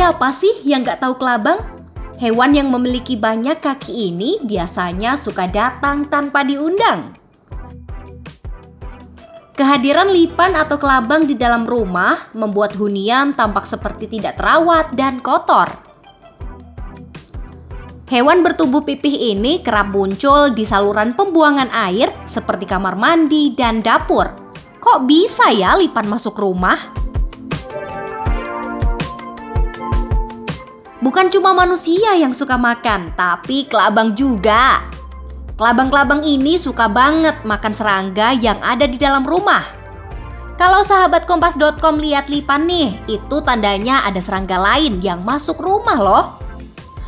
Siapa sih yang gak tahu kelabang? Hewan yang memiliki banyak kaki ini biasanya suka datang tanpa diundang. Kehadiran lipan atau kelabang di dalam rumah membuat hunian tampak seperti tidak terawat dan kotor. Hewan bertubuh pipih ini kerap muncul di saluran pembuangan air seperti kamar mandi dan dapur. Kok bisa ya lipan masuk rumah? Bukan cuma manusia yang suka makan, tapi kelabang juga. Kelabang-kelabang ini suka banget makan serangga yang ada di dalam rumah. Kalau sahabat kompas.com lihat lipan nih, itu tandanya ada serangga lain yang masuk rumah loh.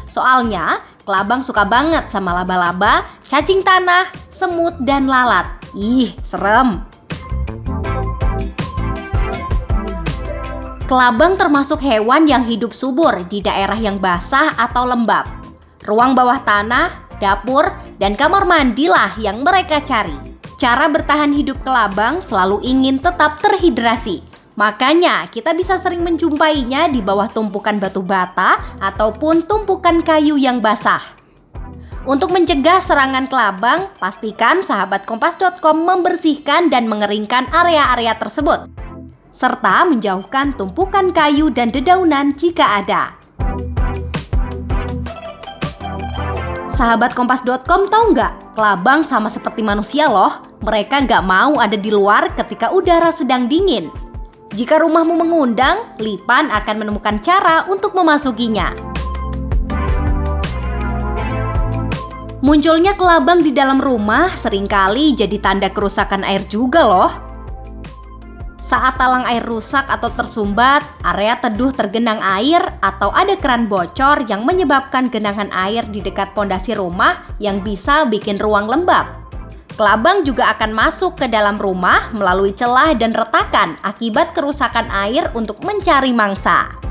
Soalnya, kelabang suka banget sama laba-laba, cacing tanah, semut, dan lalat. Ih, serem. Kelabang termasuk hewan yang hidup subur di daerah yang basah atau lembab. Ruang bawah tanah, dapur, dan kamar mandilah yang mereka cari. Cara bertahan hidup kelabang selalu ingin tetap terhidrasi. Makanya kita bisa sering menjumpainya di bawah tumpukan batu bata ataupun tumpukan kayu yang basah. Untuk mencegah serangan kelabang, pastikan sahabat kompas.com membersihkan dan mengeringkan area-area tersebut serta menjauhkan tumpukan kayu dan dedaunan jika ada. Sahabat Kompas.com tahu nggak? Kelabang sama seperti manusia loh. Mereka nggak mau ada di luar ketika udara sedang dingin. Jika rumahmu mengundang, Lipan akan menemukan cara untuk memasukinya. Munculnya kelabang di dalam rumah sering kali jadi tanda kerusakan air juga loh. Saat talang air rusak atau tersumbat, area teduh tergenang air atau ada keran bocor yang menyebabkan genangan air di dekat pondasi rumah yang bisa bikin ruang lembab. Kelabang juga akan masuk ke dalam rumah melalui celah dan retakan akibat kerusakan air untuk mencari mangsa.